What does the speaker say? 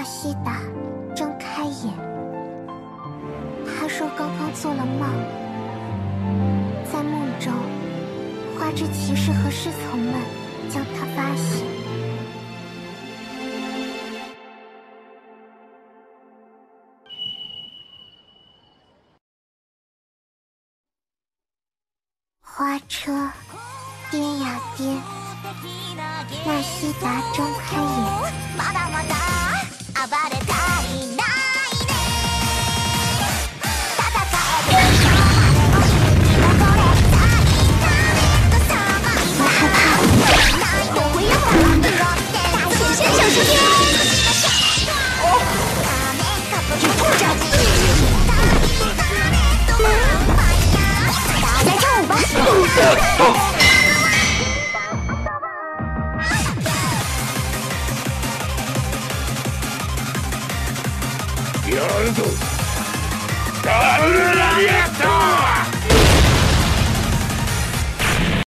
纳西达睁开眼。他说刚刚做了梦。在梦中花之骑士和侍从们将他发现。花车颠呀颠纳西达睁开眼。やるぞダブルラリアット